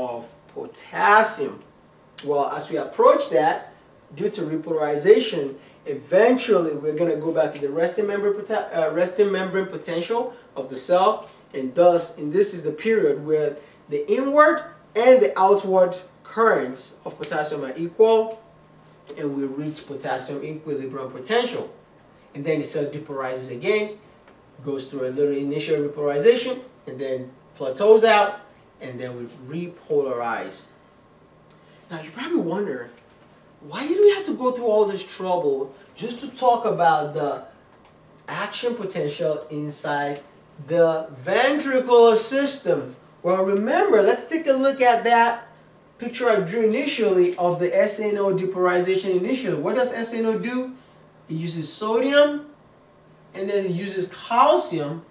of potassium. Well, as we approach that, due to repolarization, eventually we're going to go back to the resting membrane, uh, resting membrane potential of the cell, and thus, and this is the period where the inward and the outward currents of potassium are equal, and we reach potassium equilibrium potential. And then the cell depolarizes again, goes through a little initial repolarization, and then plateaus out, and then we repolarize. Now you probably wonder, why did we have to go through all this trouble just to talk about the action potential inside the ventricular system? Well, remember, let's take a look at that picture I drew initially of the SA node depolarization initially. What does SA node do? It uses sodium, and then it uses calcium,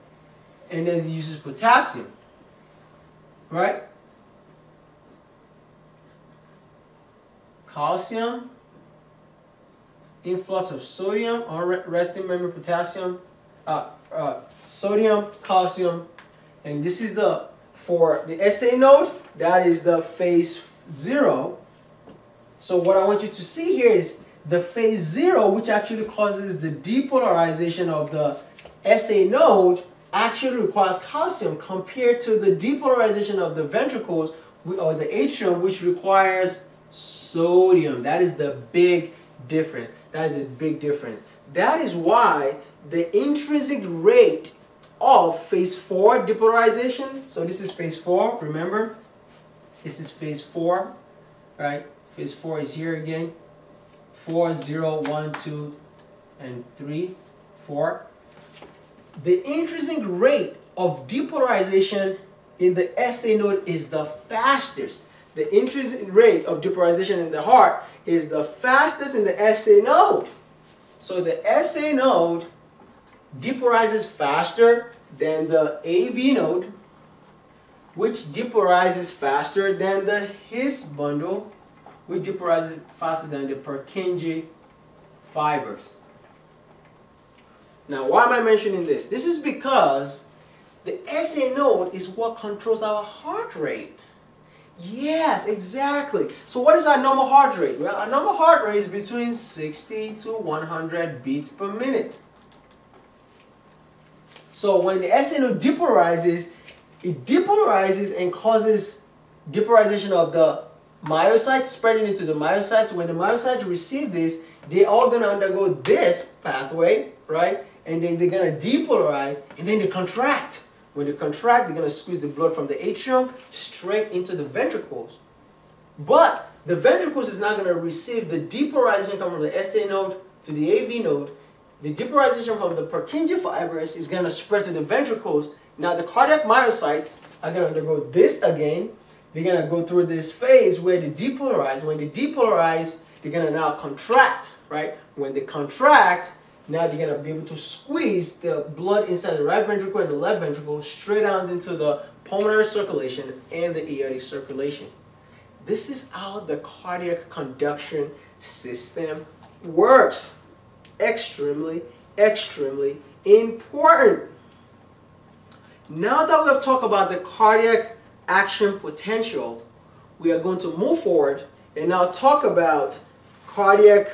and then it uses potassium. Right? calcium, influx of sodium on resting membrane potassium, uh, uh, sodium, calcium, and this is the, for the SA node, that is the phase zero. So what I want you to see here is the phase zero, which actually causes the depolarization of the SA node, actually requires calcium compared to the depolarization of the ventricles or the atrium, which requires sodium. That is the big difference. That is the big difference. That is why the intrinsic rate of phase 4 depolarization, so this is phase 4, remember? This is phase 4, right? Phase 4 is here again. 4, 0, 1, 2, and 3, 4. The intrinsic rate of depolarization in the SA node is the fastest the intrinsic rate of depolarization in the heart is the fastest in the SA node. So the SA node depolarizes faster than the AV node, which depolarizes faster than the His bundle, which depolarizes faster than the Purkinje fibers. Now, why am I mentioning this? This is because the SA node is what controls our heart rate. Yes, exactly. So what is our normal heart rate? Well, our normal heart rate is between 60 to 100 beats per minute. So when the SA node depolarizes, it depolarizes and causes depolarization of the myocytes spreading into the myocytes. When the myocytes receive this, they're all going to undergo this pathway, right? And then they're to depolarize and then they contract. When they contract, they're to squeeze the blood from the atrium straight into the ventricles. But the ventricles is not to receive the depolarization from the SA node to the AV node. The depolarization from the Purkinje fibers is to spread to the ventricles. Now the cardiac myocytes are to undergo this again. They're to go through this phase where they depolarize. When they depolarize, they're to now contract, right? When they contract, now you're going to be able to squeeze the blood inside the right ventricle and the left ventricle straight out into the pulmonary circulation and the aortic circulation. This is how the cardiac conduction system works. Extremely, extremely important. Now that we have talked about the cardiac action potential, we are going to move forward and now talk about cardiac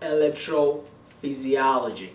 electro physiology.